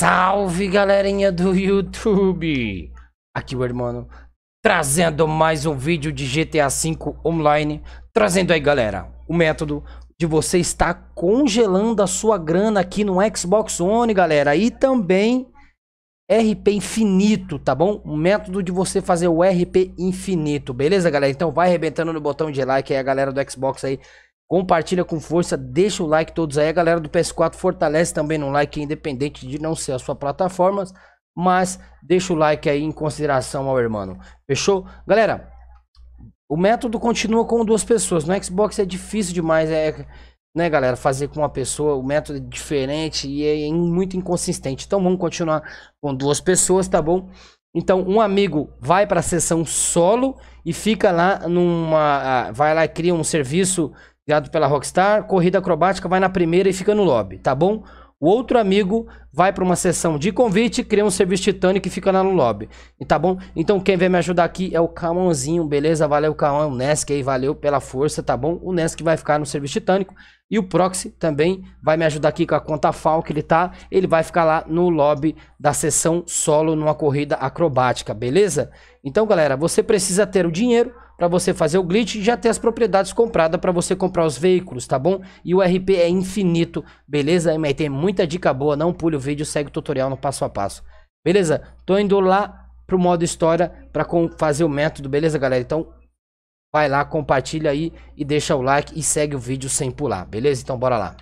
Salve galerinha do YouTube! Aqui o irmão trazendo mais um vídeo de GTA V Online. Trazendo aí galera, o método de você estar congelando a sua grana aqui no Xbox One galera. E também RP infinito, tá bom? O método de você fazer o RP infinito, beleza galera? Então vai arrebentando no botão de like aí a galera do Xbox aí Compartilha com força, deixa o like todos aí. A galera do PS4 fortalece também no like, independente de não ser a sua plataforma. Mas deixa o like aí em consideração ao irmão. Fechou? Galera, o método continua com duas pessoas. No Xbox é difícil demais, é, né, galera? Fazer com uma pessoa, o método é diferente e é muito inconsistente. Então vamos continuar com duas pessoas, tá bom? Então, um amigo vai para a sessão solo e fica lá numa. Ah, vai lá e cria um serviço criado pela Rockstar, corrida acrobática vai na primeira e fica no lobby, tá bom? O outro amigo vai para uma sessão de convite, cria um serviço titânico e fica lá no lobby. E tá bom? Então quem vem me ajudar aqui é o Camãozinho, beleza? Valeu, Camão, o Nesk aí, valeu pela força, tá bom? O Nesk vai ficar no serviço titânico. E o Proxy também vai me ajudar aqui com a conta FAL que ele tá. Ele vai ficar lá no lobby da sessão solo numa corrida acrobática, beleza? Então, galera, você precisa ter o dinheiro para você fazer o glitch e já ter as propriedades compradas para você comprar os veículos, tá bom? E o RP é infinito, beleza? Mas tem muita dica boa, não pule o vídeo, segue o tutorial no passo a passo. Beleza? Tô indo lá pro modo história para fazer o método, beleza, galera? Então, vai lá, compartilha aí e deixa o like e segue o vídeo sem pular, beleza? Então, bora lá.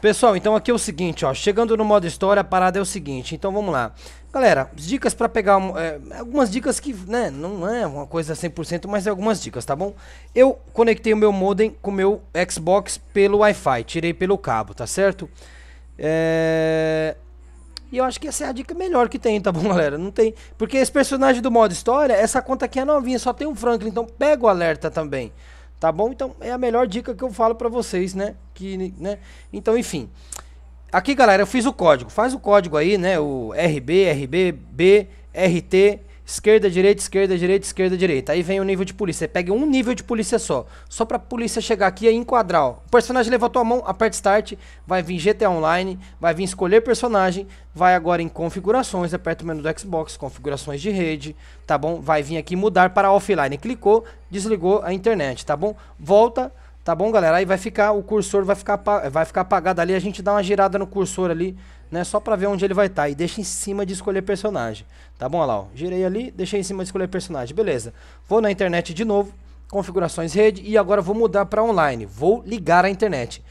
Pessoal, então aqui é o seguinte, ó, chegando no modo história, a parada é o seguinte, então vamos lá. Galera, dicas para pegar, é, algumas dicas que, né, não é uma coisa 100%, mas é algumas dicas, tá bom? Eu conectei o meu modem com o meu Xbox pelo Wi-Fi, tirei pelo cabo, tá certo? É... E eu acho que essa é a dica melhor que tem, tá bom, galera? Não tem... Porque esse personagem do modo história, essa conta aqui é novinha, só tem um Franklin, então pega o alerta também. Tá bom? Então é a melhor dica que eu falo para vocês, né? Que, né? Então, enfim. Aqui, galera, eu fiz o código. Faz o código aí, né? O RB, RB, B, RT, esquerda, direita, esquerda, direita, esquerda, direita. Aí vem o nível de polícia. Você pega um nível de polícia só. Só pra polícia chegar aqui e enquadrar. Ó. O personagem levantou a mão, aperta Start. Vai vir GTA Online. Vai vir escolher personagem. Vai agora em configurações. Aperta o menu do Xbox. Configurações de rede. Tá bom? Vai vir aqui mudar para offline. Clicou, desligou a internet. Tá bom? Volta Tá bom, galera? Aí vai ficar, o cursor vai ficar, vai ficar apagado ali, a gente dá uma girada no cursor ali, né? Só pra ver onde ele vai estar. Tá. E deixa em cima de escolher personagem. Tá bom? Olha lá, ó. Girei ali, deixei em cima de escolher personagem. Beleza. Vou na internet de novo, configurações rede, e agora vou mudar pra online. Vou ligar a internet.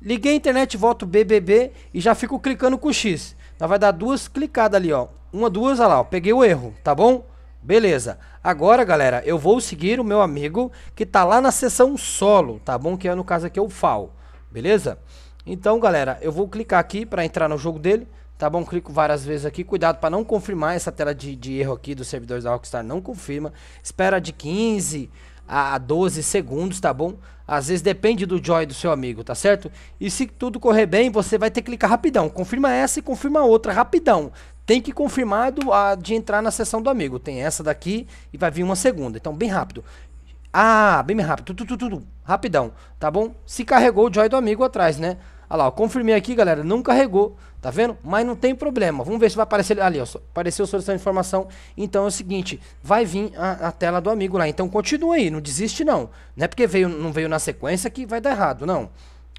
Liguei a internet, volto BBB e já fico clicando com o X. Então vai dar duas clicadas ali, ó. Uma, duas, olha lá, ó. Peguei o erro, tá bom? Beleza. Agora, galera, eu vou seguir o meu amigo que tá lá na seção solo, tá bom? Que é no caso aqui é o FAO. Beleza? Então, galera, eu vou clicar aqui para entrar no jogo dele, tá bom? Clico várias vezes aqui, cuidado para não confirmar essa tela de, de, erro aqui dos servidores da Rockstar, não confirma. Espera de 15 a 12 segundos, tá bom? Às vezes depende do joy do seu amigo, tá certo? E se tudo correr bem, você vai ter que clicar rapidão. Confirma essa e confirma outra rapidão tem que confirmar do, a, de entrar na sessão do amigo. Tem essa daqui e vai vir uma segunda. Então, bem rápido. Ah, bem rápido. Tu, tu, tu, tu, rapidão, tá bom? Se carregou o joy do amigo atrás, né? Olha lá, eu confirmei aqui, galera. Não carregou, tá vendo? Mas não tem problema. Vamos ver se vai aparecer ali, ó. Apareceu solicitando informação. Então é o seguinte, vai vir a, a, tela do amigo lá. Então continua aí, não desiste não. Não é porque veio, não veio na sequência que vai dar errado, não.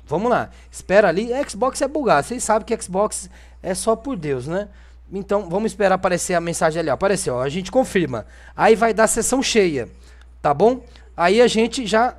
Vamos lá. Espera ali. Xbox é bugado. Vocês sabem que Xbox é só por Deus, né? Então, vamos esperar aparecer a mensagem ali. Ó. Apareceu, ó. a gente confirma. Aí vai dar sessão cheia, tá bom? Aí a gente já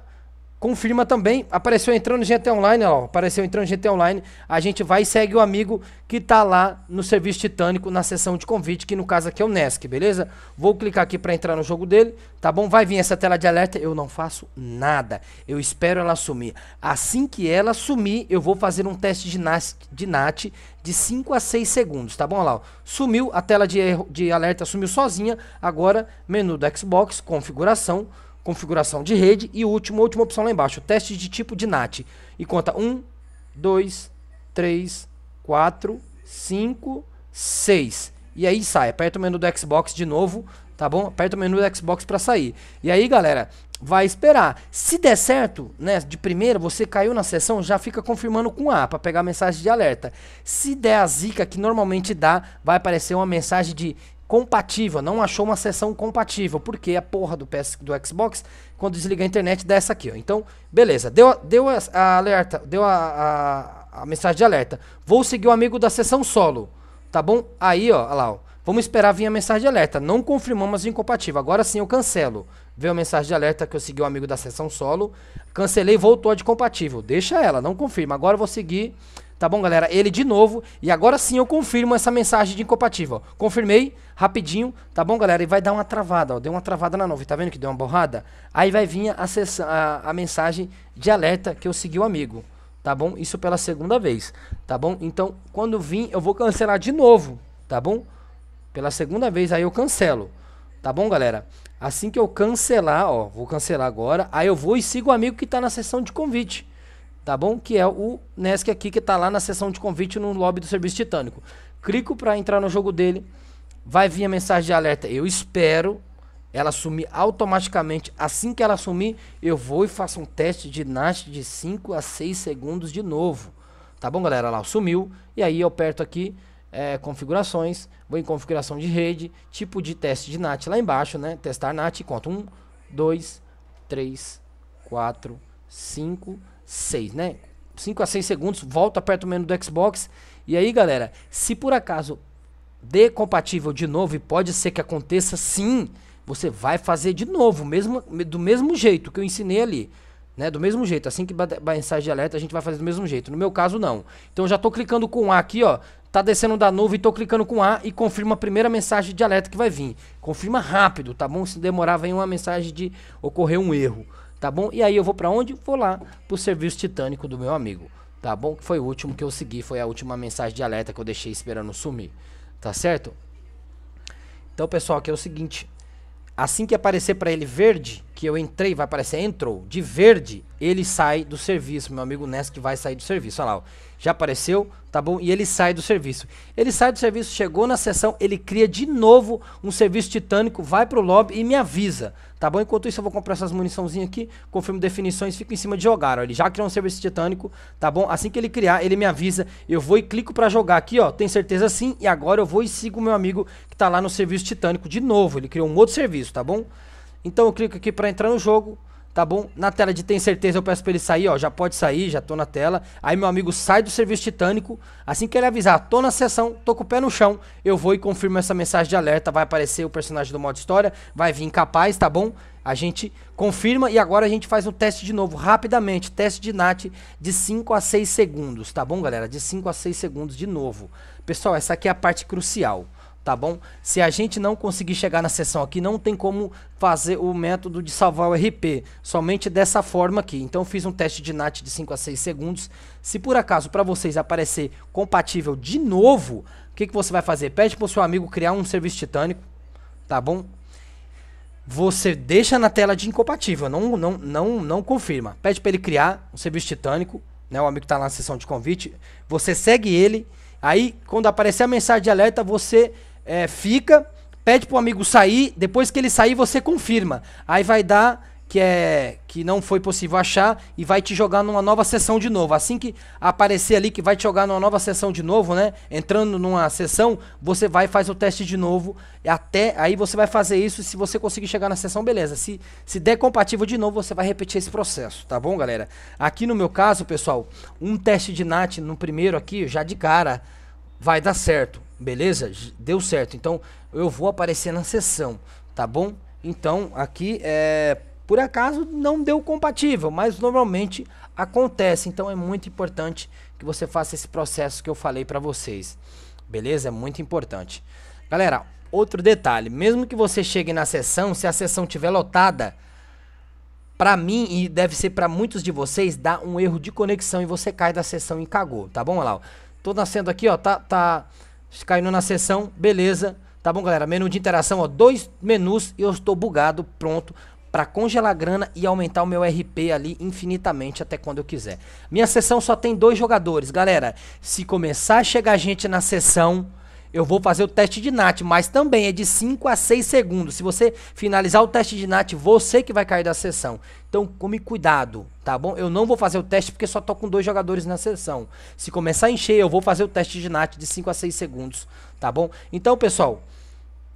confirma também. Apareceu entrando GT Online, ó. Apareceu entrando GT Online. A gente vai e segue o amigo que tá lá no serviço titânico na sessão de convite, que no caso aqui é o Nesk, beleza? Vou clicar aqui para entrar no jogo dele, tá bom? Vai vir essa tela de alerta. Eu não faço nada. Eu espero ela sumir. Assim que ela sumir, eu vou fazer um teste de, NAT de NAT de 5 a 6 segundos, tá bom? Olha lá, ó. Sumiu a tela de, de alerta, sumiu sozinha. Agora, menu do Xbox, configuração configuração de rede e último, última opção lá embaixo, teste de tipo de NAT. E conta 1, 2, 3, 4, 5, 6. E aí sai, aperta o menu do Xbox de novo, tá bom? Aperta o menu do Xbox para sair. E aí, galera, vai esperar. Se der certo, né, de primeira, você caiu na sessão, já fica confirmando com A para pegar a mensagem de alerta. Se der a zica que normalmente dá, vai aparecer uma mensagem de compatível, não achou uma sessão compatível, porque a porra do PS do Xbox, quando desliga a internet, dá essa aqui, ó. Então, beleza, deu, deu a, a alerta, deu a, a, a, mensagem de alerta. Vou seguir o amigo da sessão solo, tá bom? Aí, ó, lá, ó. Vamos esperar vir a mensagem de alerta. Não confirmamos incompatível. Agora sim eu cancelo. Veio a mensagem de alerta que eu segui o amigo da sessão solo. Cancelei, voltou a de compatível. Deixa ela, não confirma. Agora eu vou seguir Tá bom, galera? Ele de novo. E agora sim eu confirmo essa mensagem de incompatível. Confirmei, rapidinho. Tá bom, galera? E vai dar uma travada, ó. Deu uma travada na nuvem. Tá vendo que deu uma borrada? Aí vai vir a, a, a mensagem de alerta que eu segui o amigo. Tá bom? Isso pela segunda vez. Tá bom? Então, quando vir, eu vou cancelar de novo. Tá bom? Pela segunda vez, aí eu cancelo. Tá bom, galera? Assim que eu cancelar, ó. Vou cancelar agora. Aí eu vou e sigo o amigo que tá na sessão de convite tá bom? Que é o Nesk aqui que está lá na seção de convite no lobby do serviço titânico. Clico para entrar no jogo dele, vai vir a mensagem de alerta. Eu espero ela sumir automaticamente. Assim que ela sumir, eu vou e faço um teste de NAT de 5 a 6 segundos de novo. Tá bom, galera? Lá sumiu. E aí eu aperto aqui é, configurações, vou em configuração de rede, tipo de teste de NAT lá embaixo, né? Testar NAT, conto 1, 2, 3, 4, 5, 6, né? 5 a 6 segundos, volta, aperta o menu do Xbox. E aí, galera, se por acaso dê compatível de novo, e pode ser que aconteça sim, você vai fazer de novo, mesmo, do mesmo jeito que eu ensinei ali. Né, do mesmo jeito, assim que mensagem de alerta, a gente vai fazer do mesmo jeito. No meu caso, não. Então, eu já estou clicando com A aqui, ó. Tá descendo da nuvem, estou clicando com A e confirma a primeira mensagem de alerta que vai vir. Confirma rápido, tá bom? Se demorar, vem uma mensagem de ocorrer um erro tá bom? E aí eu vou para onde? Vou lá pro serviço titânico do meu amigo, tá bom? Que foi o último que eu segui, foi a última mensagem de alerta que eu deixei esperando sumir, tá certo? Então, pessoal, aqui é o seguinte, assim que aparecer para ele verde, que eu entrei, vai aparecer entrou, de verde, ele sai do serviço, meu amigo que vai sair do serviço, olha lá, ó. já apareceu, tá bom? E ele sai do serviço. Ele sai do serviço, chegou na sessão, ele cria de novo um serviço titânico, vai pro lobby e me avisa, tá bom? Enquanto isso eu vou comprar essas muniçãozinhas aqui, confirmo definições, fico em cima de jogar, ó. Ele já criou um serviço titânico, tá bom? Assim que ele criar, ele me avisa, eu vou e clico para jogar aqui, ó, tem certeza sim, e agora eu vou e sigo meu amigo que tá lá no serviço titânico de novo, ele criou um outro serviço, tá bom? Então eu clico aqui para entrar no jogo, tá bom? Na tela de tem certeza eu peço para ele sair, ó, já pode sair, já tô na tela. Aí meu amigo sai do serviço titânico, assim que ele avisar, tô na sessão, tô com o pé no chão, eu vou e confirmo essa mensagem de alerta, vai aparecer o personagem do modo história, vai vir capaz, tá bom? A gente confirma e agora a gente faz um teste de novo, rapidamente, teste de NAT de 5 a 6 segundos, tá bom, galera? De 5 a 6 segundos de novo. Pessoal, essa aqui é a parte crucial tá bom? Se a gente não conseguir chegar na sessão aqui, não tem como fazer o método de salvar o RP, somente dessa forma aqui. Então fiz um teste de NAT de 5 a 6 segundos. Se por acaso para vocês aparecer compatível de novo, o que, que você vai fazer? Pede para o seu amigo criar um serviço titânico, tá bom? Você deixa na tela de incompatível, não, não, não, não confirma. Pede para ele criar um serviço titânico, né? O amigo está lá na sessão de convite. Você segue ele, aí quando aparecer a mensagem de alerta, você é, fica, pede pro amigo sair, depois que ele sair você confirma. Aí vai dar que é que não foi possível achar e vai te jogar numa nova sessão de novo. Assim que aparecer ali que vai te jogar numa nova sessão de novo, né? Entrando numa sessão, você vai faz o teste de novo. Até aí você vai fazer isso, se você conseguir chegar na sessão, beleza. Se se der compatível de novo, você vai repetir esse processo, tá bom, galera? Aqui no meu caso, pessoal, um teste de NAT no primeiro aqui, já de cara, vai dar certo. Beleza? Deu certo. Então eu vou aparecer na sessão, tá bom? Então aqui é por acaso não deu compatível, mas normalmente acontece. Então é muito importante que você faça esse processo que eu falei para vocês. Beleza? É muito importante. Galera, outro detalhe, mesmo que você chegue na sessão, se a sessão tiver lotada, para mim e deve ser para muitos de vocês, dá um erro de conexão e você cai da sessão e cagou, tá bom? Olha lá, ó. tô nascendo aqui, ó, tá tá Caindo na sessão, beleza. Tá bom, galera? Menu de interação, ó, dois menus e eu estou bugado, pronto para congelar grana e aumentar o meu RP ali infinitamente até quando eu quiser. Minha sessão só tem dois jogadores, galera. Se começar a chegar gente na sessão, eu vou fazer o teste de NAT, mas também é de 5 a 6 segundos. Se você finalizar o teste de NAT, você que vai cair da sessão. Então, tome cuidado, tá bom? Eu não vou fazer o teste porque só tô com dois jogadores na sessão. Se começar a encher, eu vou fazer o teste de NAT de 5 a 6 segundos, tá bom? Então, pessoal,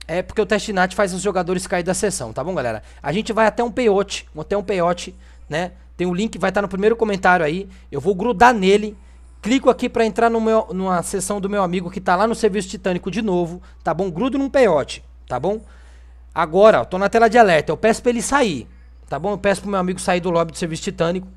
é porque o teste de NAT faz os jogadores cair da sessão, tá bom, galera? A gente vai até um peiote, até um peiote, né? Tem o um link, vai estar tá no primeiro comentário aí. Eu vou grudar nele Clico aqui para entrar no meu, numa sessão do meu amigo que tá lá no serviço titânico de novo, tá bom? Grudo num peiote, tá bom? Agora, ó, tô na tela de alerta, eu peço para ele sair, tá bom? Eu peço pro meu amigo sair do lobby do serviço titânico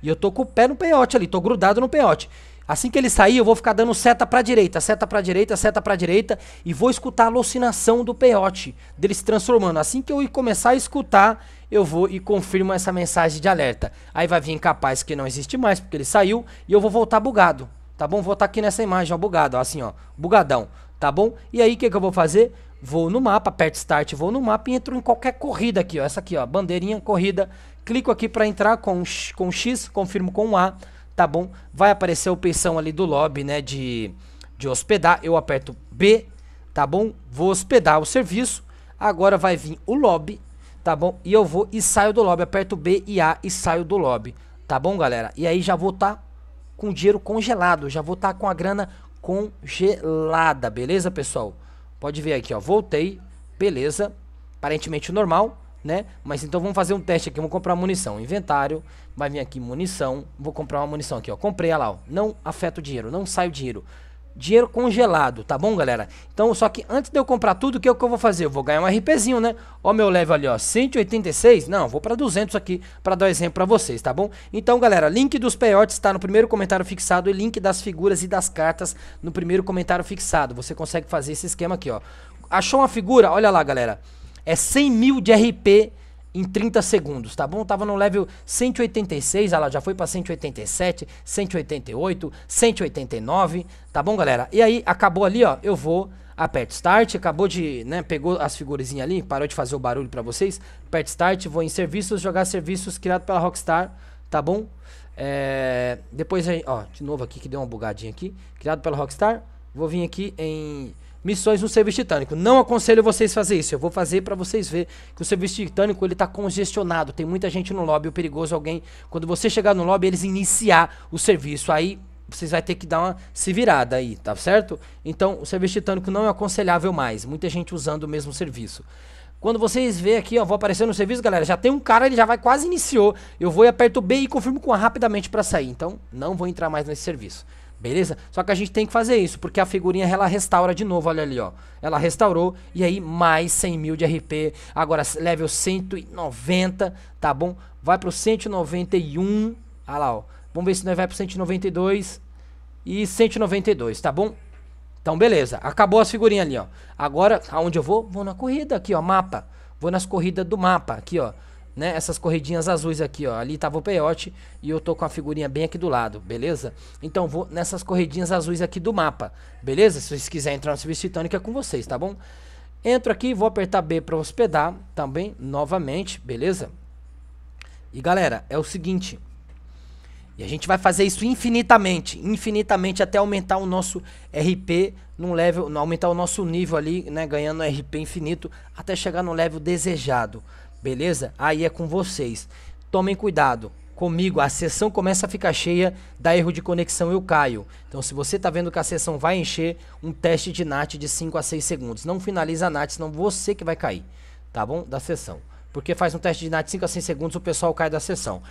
e eu tô com o pé no peiote ali, tô grudado no peiote. Assim que ele sair, eu vou ficar dando seta pra direita, seta pra direita, seta pra direita e vou escutar a alucinação do peiote, dele se transformando. Assim que eu começar a escutar, eu vou e confirmo essa mensagem de alerta. Aí vai vir capaz que não existe mais, porque ele saiu, e eu vou voltar bugado, tá bom? Vou estar aqui nessa imagem, ó, bugado, ó, assim, ó, bugadão, tá bom? E aí, o que, que eu vou fazer? Vou no mapa, aperto Start, vou no mapa e entro em qualquer corrida aqui, ó, essa aqui, ó, bandeirinha, corrida, clico aqui para entrar com, com X, confirmo com A, tá bom? Vai aparecer a opção ali do lobby, né, de, de hospedar, eu aperto B, tá bom? Vou hospedar o serviço, agora vai vir o lobby, tá bom? E eu vou e saio do lobby, aperto B e A e saio do lobby, tá bom, galera? E aí já vou estar tá com dinheiro congelado, já vou estar tá com a grana congelada, beleza, pessoal? Pode ver aqui, ó, voltei, beleza, aparentemente normal, né? Mas então vamos fazer um teste aqui, vamos comprar munição, inventário, vai vir aqui munição, vou comprar uma munição aqui, ó, comprei, lá, ó, não afeta o dinheiro, não sai o dinheiro, dinheiro congelado, tá bom, galera? Então, só que antes de eu comprar tudo, o que, é que eu vou fazer? Eu vou ganhar um RPzinho, né? Ó meu level ali, ó, 186. Não, vou para 200 aqui para dar exemplo para vocês, tá bom? Então, galera, link dos peiotes está no primeiro comentário fixado e link das figuras e das cartas no primeiro comentário fixado. Você consegue fazer esse esquema aqui, ó. Achou uma figura? Olha lá, galera. É 100 mil de RP em 30 segundos, tá bom? Tava no level 186, ela já foi para 187, 188, 189, tá bom, galera? E aí, acabou ali, ó, eu vou, aperto Start, acabou de, né, pegou as figurinhas ali, parou de fazer o barulho para vocês, aperto Start, vou em serviços, jogar serviços criado pela Rockstar, tá bom? É, depois ó, de novo aqui que deu uma bugadinha aqui, criado pela Rockstar, vou vir aqui em missões no serviço titânico. Não aconselho vocês fazer isso. Eu vou fazer para vocês ver que o serviço titânico ele tá congestionado. Tem muita gente no lobby. O perigoso é alguém quando você chegar no lobby eles iniciar o serviço. Aí vocês vai ter que dar uma se virada aí, tá certo? Então o serviço titânico não é aconselhável mais. Muita gente usando o mesmo serviço. Quando vocês vê aqui, ó, vou aparecer no serviço, galera, já tem um cara, ele já vai quase iniciou. Eu vou e aperto B e confirmo com rapidamente para sair. Então, não vou entrar mais nesse serviço. Beleza? Só que a gente tem que fazer isso, porque a figurinha ela restaura de novo, olha ali, ó. Ela restaurou e aí mais 100 mil de RP. Agora level 190, tá bom? Vai pro 191, olha lá, ó. Vamos ver se nós vai pro 192 e 192, tá bom? Então beleza, acabou as figurinhas ali, ó. Agora, aonde eu vou? Vou na corrida aqui, ó, mapa. Vou nas corridas do mapa, aqui, ó né? Essas corridinhas azuis aqui, ó. Ali tava o peiote e eu tô com a figurinha bem aqui do lado, beleza? Então vou nessas corridinhas azuis aqui do mapa, beleza? Se vocês quiserem entrar no serviço titânico é com vocês, tá bom? Entro aqui, vou apertar B para hospedar também, novamente, beleza? E galera, é o seguinte... E a gente vai fazer isso infinitamente, infinitamente até aumentar o nosso RP num level, aumentar o nosso nível ali, né, ganhando RP infinito até chegar no level desejado. Beleza? Aí é com vocês. Tomem cuidado. Comigo, a sessão começa a ficar cheia, dá erro de conexão, eu caio. Então, se você está vendo que a sessão vai encher, um teste de NAT de 5 a 6 segundos. Não finaliza a NAT, senão você que vai cair, tá bom? Da sessão. Porque faz um teste de NAT de 5 a 6 segundos, o pessoal cai da sessão.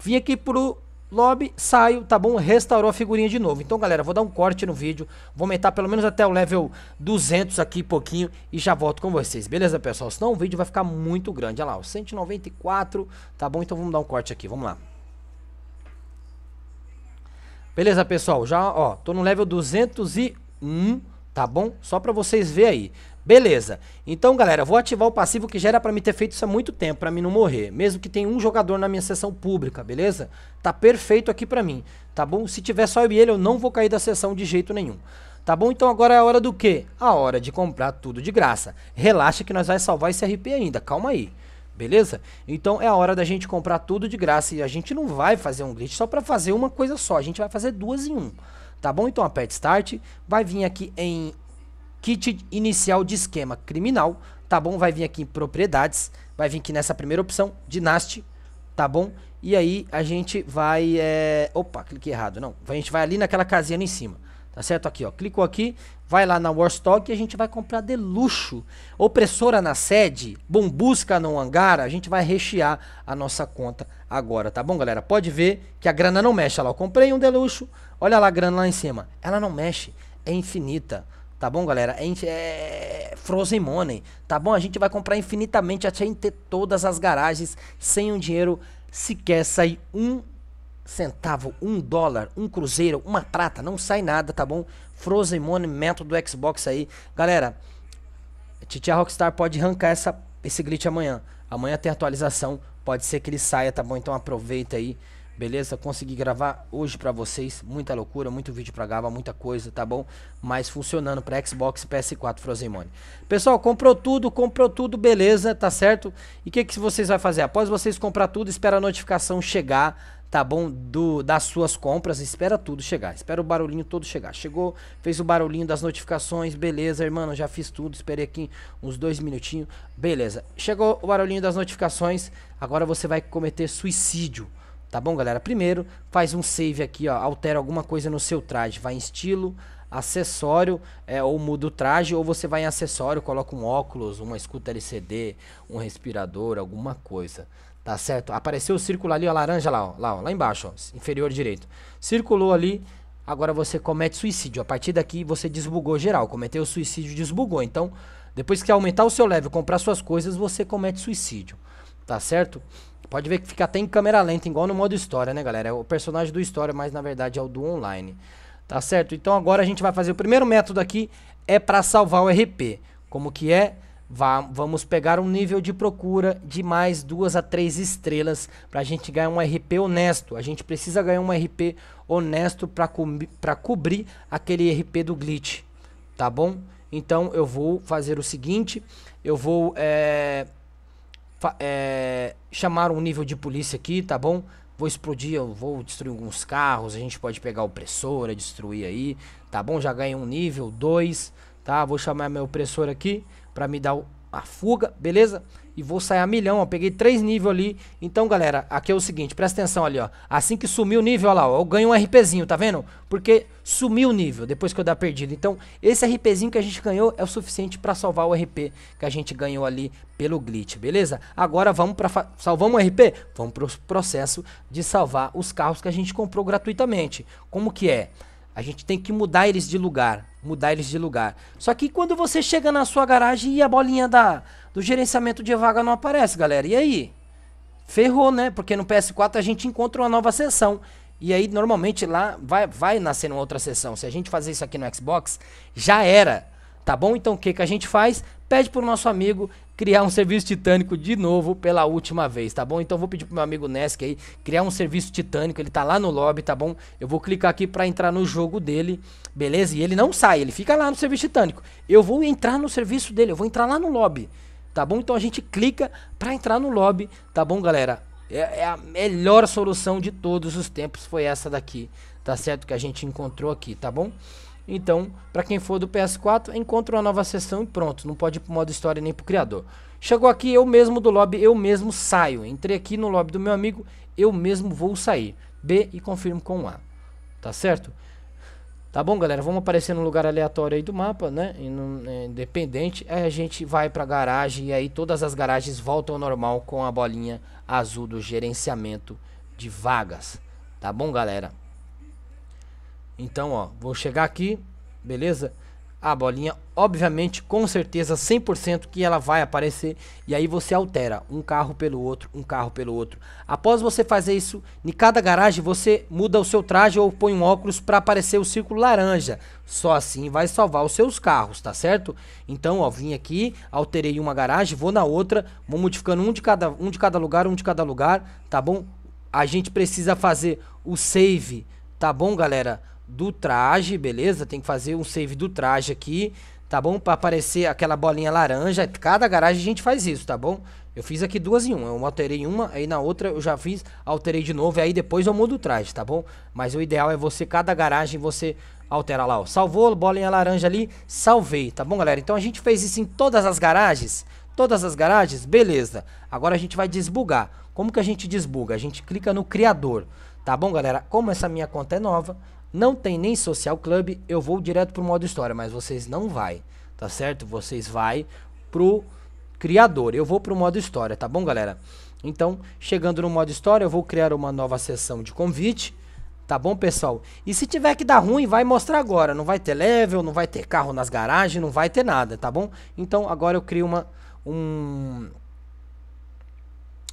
Vim aqui pro lobby, saio, tá bom? Restaurou a figurinha de novo. Então, galera, vou dar um corte no vídeo, vou aumentar pelo menos até o level 200 aqui, pouquinho, e já volto com vocês, beleza, pessoal? Senão o vídeo vai ficar muito grande. Olha lá, o 194, tá bom? Então vamos dar um corte aqui, vamos lá. Beleza, pessoal? Já, ó, tô no level 201, tá bom? Só pra vocês verem aí. Beleza. Então, galera, vou ativar o passivo que já era pra mim ter feito isso há muito tempo, pra mim não morrer. Mesmo que tenha um jogador na minha sessão pública, beleza? Tá perfeito aqui pra mim, tá bom? Se tiver só eu e ele, eu não vou cair da sessão de jeito nenhum. Tá bom? Então agora é a hora do quê? A hora de comprar tudo de graça. Relaxa que nós vai salvar esse RP ainda, calma aí. Beleza? Então é a hora da gente comprar tudo de graça e a gente não vai fazer um glitch só pra fazer uma coisa só, a gente vai fazer duas em um. Tá bom? Então aperte Start, vai vir aqui em kit inicial de esquema criminal, tá bom? Vai vir aqui em propriedades, vai vir aqui nessa primeira opção, Dynasty, tá bom? E aí a gente vai, é... opa, cliquei errado, não, a gente vai ali naquela casinha ali em cima, tá certo? Aqui, ó, clicou aqui, vai lá na Warstock e a gente vai comprar de luxo. Opressora na sede, bom, busca no hangar, a gente vai rechear a nossa conta agora, tá bom, galera? Pode ver que a grana não mexe, olha lá, eu comprei um de luxo, olha lá a grana lá em cima, ela não mexe, é infinita. Tá bom, galera? É, é Frozen Money. Tá bom? A gente vai comprar infinitamente até ter todas as garagens sem um dinheiro sequer sair um centavo, um dólar, um cruzeiro, uma prata. Não sai nada, tá bom? Frozen Money, método do Xbox aí. Galera, Titia Rockstar pode arrancar essa, esse glitch amanhã. Amanhã tem atualização. Pode ser que ele saia, tá bom? Então aproveita aí. Beleza? Consegui gravar hoje pra vocês. Muita loucura, muito vídeo pra gravar, muita coisa, tá bom? Mas funcionando pra Xbox e PS4 Frozen Money. Pessoal, comprou tudo, comprou tudo, beleza, tá certo? E o que, que vocês vão fazer? Após vocês comprar tudo, espera a notificação chegar, tá bom? Do, das suas compras, espera tudo chegar. Espera o barulhinho todo chegar. Chegou, fez o barulhinho das notificações, beleza, irmão, já fiz tudo, esperei aqui uns dois minutinhos, beleza. Chegou o barulhinho das notificações, agora você vai cometer suicídio. Tá bom, galera? Primeiro, faz um save aqui, ó, altera alguma coisa no seu traje, vai em estilo, acessório, é, ou muda o traje, ou você vai em acessório, coloca um óculos, uma escuta LCD, um respirador, alguma coisa. Tá certo? Apareceu o círculo ali, ó, laranja lá, ó, lá, ó, lá embaixo, ó, inferior direito. Circulou ali, agora você comete suicídio. A partir daqui você desbugou geral, cometeu suicídio, desbugou. Então, depois que aumentar o seu level, comprar suas coisas, você comete suicídio. Tá certo? Pode ver que fica até em câmera lenta, igual no modo história, né, galera? É o personagem do história, mas na verdade é o do online. Tá certo? Então agora a gente vai fazer o primeiro método aqui, é para salvar o RP. Como que é? Vamos pegar um nível de procura de mais duas a três estrelas para a gente ganhar um RP honesto. A gente precisa ganhar um RP honesto para co cobrir aquele RP do glitch, tá bom? Então eu vou fazer o seguinte, eu vou é, é, chamaram um nível de polícia aqui, tá bom? Vou explodir, eu vou destruir alguns carros, a gente pode pegar a opressora, destruir aí, tá bom? Já ganhei um nível, dois, tá? Vou chamar meu opressor aqui pra me dar a fuga, beleza? e vou sair a milhão, ó. Peguei três níveis ali. Então, galera, aqui é o seguinte, presta atenção ali, ó. Assim que sumiu o nível, ó lá, ó, eu ganho um RPzinho, tá vendo? Porque sumiu o nível depois que eu dar perdido. Então, esse RPzinho que a gente ganhou é o suficiente pra salvar o RP que a gente ganhou ali pelo glitch, beleza? Agora vamos pra... Salvamos o RP? Vamos pro processo de salvar os carros que a gente comprou gratuitamente. Como que é? A gente tem que mudar eles de lugar. Mudar eles de lugar. Só que quando você chega na sua garagem e a bolinha da, do gerenciamento de vaga não aparece, galera. E aí? Ferrou, né? Porque no PS4 a gente encontra uma nova sessão. E aí, normalmente, lá vai, vai nascer uma outra sessão. Se a gente fazer isso aqui no Xbox, já era. Tá bom? Então o que, que a gente faz? Pede pro nosso amigo criar um serviço titânico de novo pela última vez, tá bom? Então vou pedir pro meu amigo Nesk aí criar um serviço titânico, ele tá lá no lobby, tá bom? Eu vou clicar aqui para entrar no jogo dele, beleza? E ele não sai, ele fica lá no serviço titânico. Eu vou entrar no serviço dele, eu vou entrar lá no lobby, tá bom? Então a gente clica para entrar no lobby, tá bom, galera? É, é a melhor solução de todos os tempos foi essa daqui, tá certo? Que a gente encontrou aqui, tá bom? Então, para quem for do PS4, encontra uma nova sessão e pronto. Não pode ir pro modo história nem pro criador. Chegou aqui, eu mesmo do lobby, eu mesmo saio. Entrei aqui no lobby do meu amigo, eu mesmo vou sair. B e confirmo com A. Tá certo? Tá bom, galera? Vamos aparecer num lugar aleatório aí do mapa, né? É, independente. Aí a gente vai pra garagem e aí todas as garagens voltam ao normal com a bolinha azul do gerenciamento de vagas. Tá bom, galera? Então, ó, vou chegar aqui, beleza? A bolinha, obviamente, com certeza, 100% que ela vai aparecer. E aí você altera um carro pelo outro, um carro pelo outro. Após você fazer isso, em cada garagem você muda o seu traje ou põe um óculos para aparecer o círculo laranja. Só assim vai salvar os seus carros, tá certo? Então, ó, vim aqui, alterei uma garagem, vou na outra, vou modificando um de cada, um de cada lugar, um de cada lugar, tá bom? A gente precisa fazer o save, tá bom, galera? Do traje, beleza? Tem que fazer um save do traje aqui, tá bom? Para aparecer aquela bolinha laranja. Cada garagem a gente faz isso, tá bom? Eu fiz aqui duas em uma. Eu alterei uma, aí na outra eu já fiz, alterei de novo, e aí depois eu mudo o traje, tá bom? Mas o ideal é você, cada garagem, você Altera lá, ó. Salvou, bolinha laranja ali, salvei, tá bom, galera? Então a gente fez isso em todas as garagens. Todas as garagens, beleza. Agora a gente vai desbugar. Como que a gente desbuga? A gente clica no criador, tá bom, galera? Como essa minha conta é nova, não tem nem social club, eu vou direto pro modo história, mas vocês não vai, tá certo? Vocês vai pro criador. Eu vou pro modo história, tá bom, galera? Então, chegando no modo história, eu vou criar uma nova sessão de convite. Tá bom, pessoal? E se tiver que dar ruim, vai mostrar agora. Não vai ter level, não vai ter carro nas garagens, não vai ter nada, tá bom? Então, agora eu crio uma, um,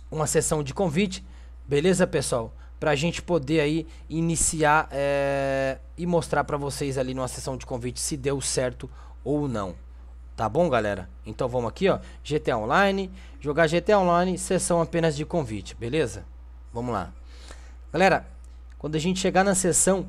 uma sessão de convite. Beleza, pessoal? Pra gente poder aí iniciar é, e mostrar pra vocês ali numa sessão de convite se deu certo ou não. Tá bom, galera? Então vamos aqui, ó. GTA Online. Jogar GTA Online, sessão apenas de convite, beleza? Vamos lá. Galera, quando a gente chegar na sessão,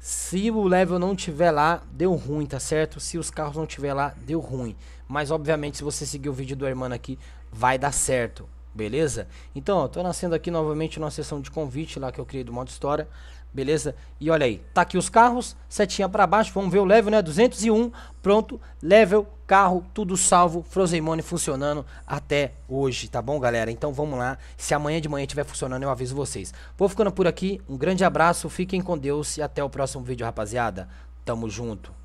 se o level não tiver lá, deu ruim, tá certo? Se os carros não tiver lá, deu ruim. Mas obviamente se você seguir o vídeo do Hermano aqui, vai dar certo, beleza? Então, tô nascendo aqui novamente numa sessão de convite lá que eu criei do modo história. Beleza? E olha aí, tá aqui os carros, setinha para baixo, vamos ver o level, né? 201, pronto, level, carro, tudo salvo, Frozenmone funcionando até hoje, tá bom, galera? Então vamos lá, se amanhã de manhã estiver funcionando, eu aviso vocês. Vou ficando por aqui, um grande abraço, fiquem com Deus e até o próximo vídeo, rapaziada. Tamo junto.